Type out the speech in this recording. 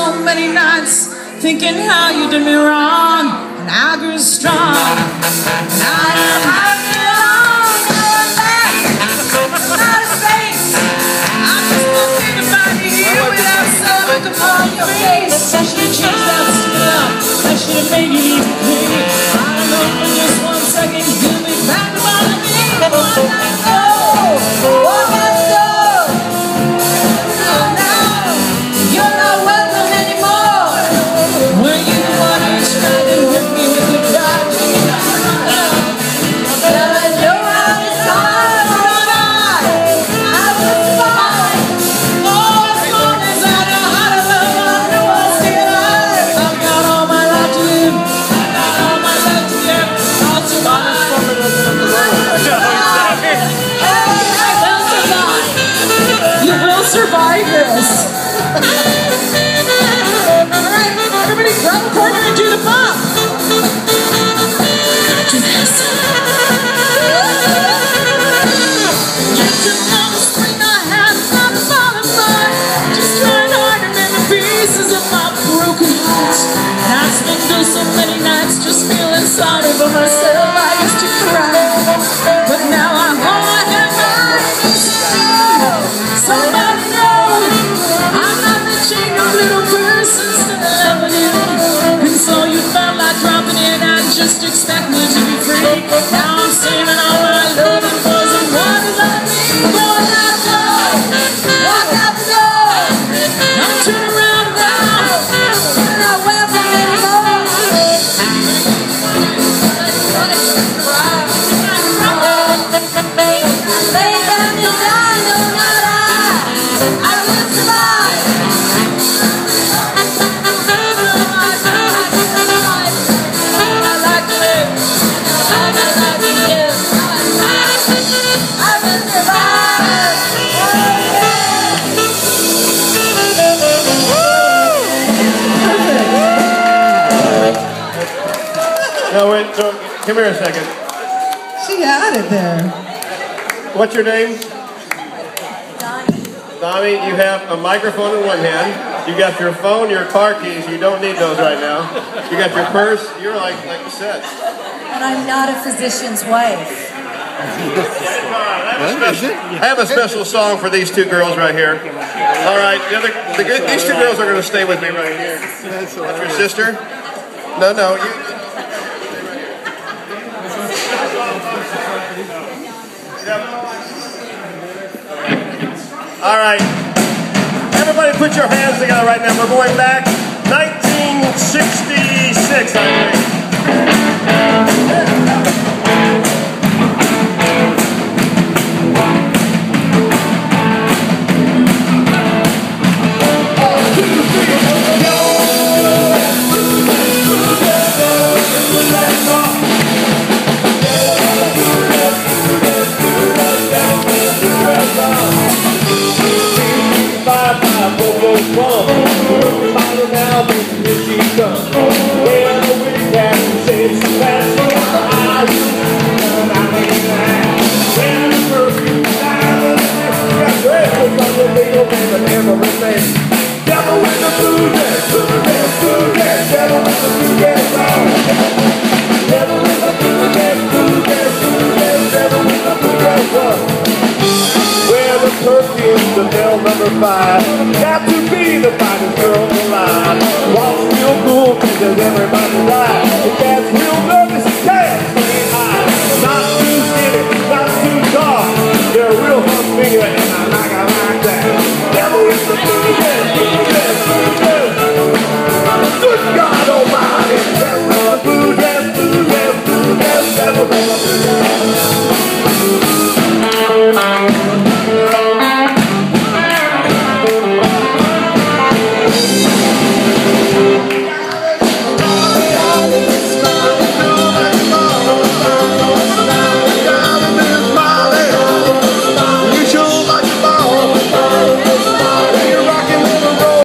so many nights thinking how you did me wrong, and I grew strong. I have you and I am happy alone, going back, out everybody No, wait, so, come here a second. She had it there. What's your name? Donnie, you have a microphone in one hand. You got your phone, your car keys. You don't need those right now. You got your purse. You're like like you said. And I'm not a physician's wife. I have, a special, I have a special song for these two girls right here. All right, the other, the, these two girls are going to stay with me right here. That's your sister? No, no. You, All right. Everybody put your hands together right now. We're going back 1966, I think. Where the the bell number five. Got to be the finest girl alive. Walks real cool, cause everybody right. If that's real nervous, dance pretty high. Not too skinny, not too tall. They're real hot